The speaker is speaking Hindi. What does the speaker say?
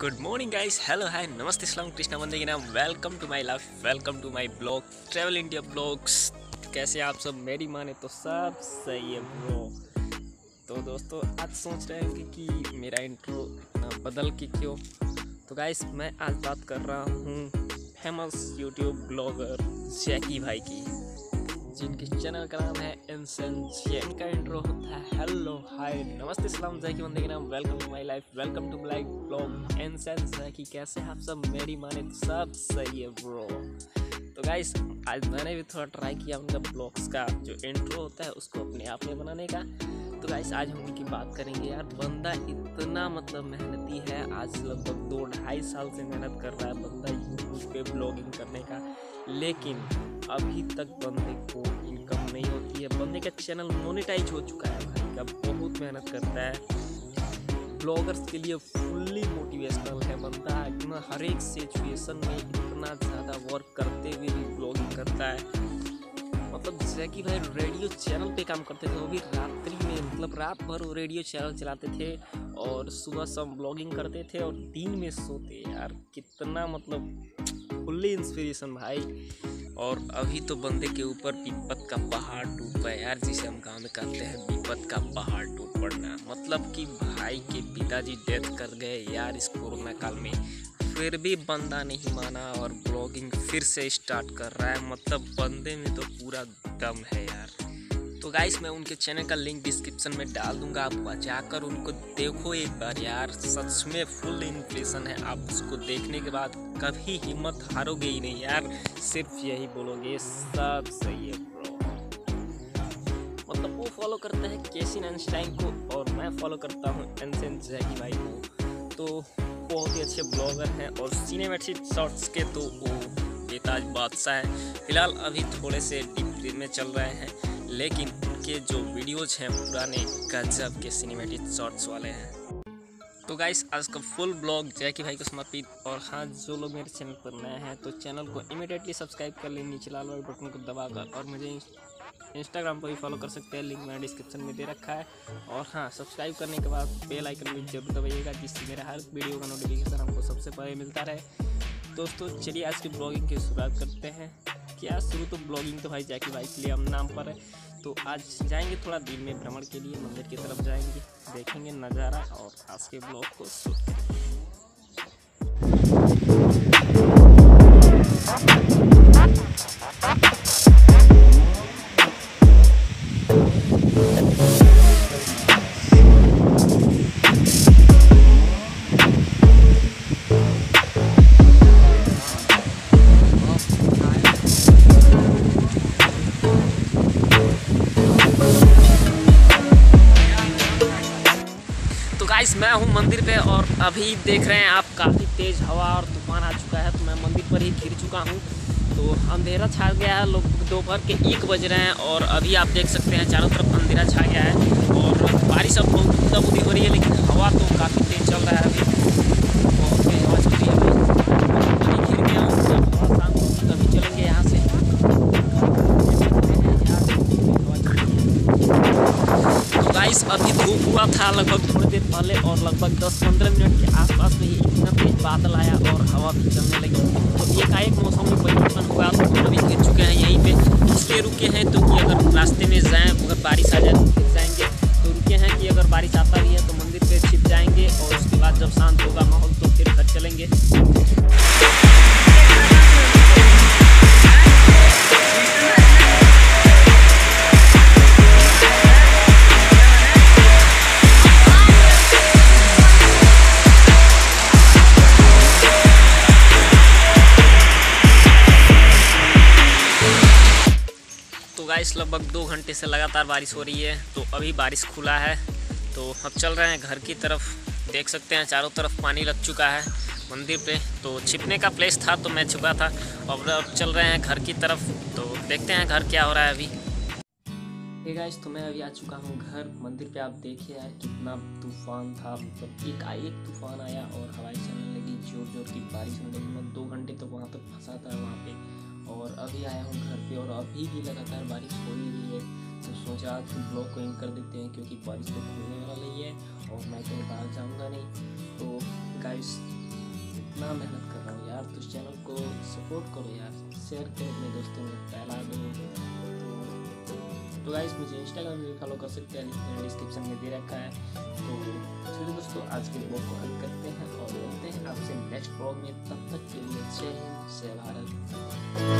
Good morning guys hello hi नमस्ते सलाम कृष्णा बंदे के नाम welcome to my life welcome to my blog travel India blogs कैसे आप सब? मेरी माने तो सब सही है ब्रो तो दोस्तों आज सोच रहे हैं कि, कि मेरा इंट्रो इतना बदल के क्यों? तो गाइस मैं आज बात कर रहा हूँ फ़ेमस यूट्यूब ब्लॉगर जैकी भाई की। जिनके चैनल का नाम है इंसेंस इनका इंट्रो होता है हेलो हाय नमस्ते, सलाम, जैकी बंदे के नाम welcome to my life welcome to black blog incense Jackie, कैसे आप सब? मेरी माने तो सब सही है ब्रो तो गाइस आज मैंने भी थोड़ा ट्राई किया उनका ब्लॉग्स का, जो इंट्रो होता है, उसको अपने आप में बनाने का। तो गाइस आज हम उनकी बात करेंगे, यार, बंदा इतना मतलब मेहनती है, आज लगभग दो ढाई साल से मेहनत कर रहा है बंदा यूट्यूब पे ब्लॉगिंग करने का। लेकिन अभी तक बंदे को इनकम नहीं होती है। बंदे का चैनल मोनेटाइज हो चुका है भाई। का बहुत मेहनत करता है। ब्लॉगर्स के लिए फुल्ली मोटिवेशनल है बंदा। इतना हर एक सिचुएशन में इतना ज़्यादा वर्क करते हुए भी ब्लॉगिंग करता है। मतलब जैकी भाई रेडियो चैनल पे काम करते थे, वो भी रात्रि में मतलब रात भर वो रेडियो चैनल चलाते थे और सुबह शाम ब्लॉगिंग करते थे और दिन में सोते। यार कितना मतलब फुल्ली इंस्पिरेशन भाई। और अभी तो बंदे के ऊपर विपत का पहाड़ टूट है। यार, जिसे हम गाँव में कहते हैं विपत का पहाड़ टूट पड़ना। मतलब कि भाई के पिताजी डेथ कर गए। यार, इस कोरोना काल में फिर भी बंदा नहीं माना और ब्लॉगिंग फिर से स्टार्ट कर रहा है। मतलब बंदे में तो पूरा दम है यार। तो गाइस मैं उनके चैनल का लिंक डिस्क्रिप्शन में डाल दूँगा। आप जाकर उनको देखो एक बार यार। सच में फुल इन्फ्लेशन है। आप उसको देखने के बाद कभी हिम्मत हारोगे ही नहीं यार। सिर्फ़ यही बोलोगे, सब सही है मतलब वो फॉलो करते हैं केसिन आइंस्टाइन को और मैं फॉलो करता हूँ एनसेन जैकी भाई को। तो बहुत ही अच्छे ब्लॉगर हैं और सिनेमेटिक शॉर्ट्स के तो वो बेताज बादशाह है। फ़िलहाल अभी थोड़े से डिप में चल रहे हैं। लेकिन उनके जो वीडियोज़ हैं, पुराने गजब के सिनेमेटिक शॉर्ट्स वाले हैं। तो गाइस आज का फुल ब्लॉग जैकी भाई को समर्पित और हाँ जो लोग मेरे चैनल पर नए हैं तो चैनल को इमीडिएटली सब्सक्राइब कर लें, नीचे लाल वाले बटन को दबाकर। और मुझे इंस्टाग्राम पर भी फॉलो कर सकते हैं लिंक मैंने डिस्क्रिप्शन में दे रखा है। और हाँ सब्सक्राइब करने के बाद बेल आइकन भी ज़रूर दबाइएगा, जिससे मेरा हर वीडियो का नोटिफिकेशन हमको सबसे पहले मिलता रहे। दोस्तों, चलिए आज की ब्लॉगिंग की शुरुआत करते हैं। क्या। शुरू तो ब्लॉगिंग तो भाई जैकी भाई के लिए हम नाम पर है। तो आज जाएँगे थोड़ा दिन में भ्रमण के लिए, मंदिर की तरफ़ जाएँगे। देखेंगे नज़ारा और आज के ब्लॉग को शूट गाइस, मैं हूँ मंदिर पे और अभी देख रहे हैं आप, काफ़ी तेज़ हवा और तूफ़ान आ चुका है तो मैं मंदिर पर ही गिर चुका हूँ। तो अंधेरा छा गया है, लोग दोपहर के एक बज रहे हैं और अभी आप देख सकते हैं, चारों तरफ़ अंधेरा छा गया है और बारिश अब बहुत बुदा हो रही है, लेकिन हवा तो काफ़ी तेज़ चल रहा है अभी। गाइस अभी धूप हुआ था लगभग थोड़ी देर पहले और लगभग 10-15 मिनट के आसपास में ही इतना तेज बादल आया और हवा भी चलने लगी। तो एकाएक मौसम में परिवर्तन हुआ तो हम अभी गिर चुके हैं यहीं पे। इसलिए रुके हैं तो कि अगर रास्ते में जाएँ, अगर बारिश आ जाए तो फिर जाएँगे। तो रुके हैं कि अगर बारिश आता भी है तो मंदिर पर छिप जाएँगे और उसके बाद जब शांत होगा माहौल तो फिर घर चलेंगे। गाइस लगभग दो घंटे से लगातार बारिश हो रही है तो अभी बारिश खुला है। तो अब चल रहे हैं घर की तरफ़। देख सकते हैं चारों तरफ़ पानी लग चुका है मंदिर पे। तो छिपने का प्लेस था तो मैं छुपा था। और अब चल रहे हैं घर की तरफ़। तो देखते हैं घर क्या हो रहा है अभी। हे गाइस तो मैं अभी आ चुका हूँ घर। मंदिर पे आप देखिए यार कितना तूफ़ान था। मतलब एक एक तूफ़ान आया और हवाई चलने लगी ज़ोर ज़ोर की बारिश होने लगी। मैं दो घंटे तक तो वहाँ तक फंसा था, वहाँ पे। और अभी आया हूँ घर पे और अभी भी लगातार बारिश हो ही रही है। तो सोचा आज ब्लॉग को इन कर देते हैं क्योंकि बारिश तो खुलने वाला नहीं है और मैं कहीं बाहर जाऊँगा नहीं। तो गाइस इतना मेहनत कर रहा हूँ यार। तो चैनल को सपोर्ट करो यार। शेयर करो अपने दोस्तों में, फैला दो। तो गाइस मुझे इंस्टाग्राम भी फॉलो कर सकते हैं। डिस्क्रिप्शन में दे रखा है। तो चलिए दोस्तों, आज के ब्लॉग को हल करते हैं और मिलते हैं आपसे नेक्स्ट ब्लॉग में। तब तक के लिए जय हिंद, जय भारत।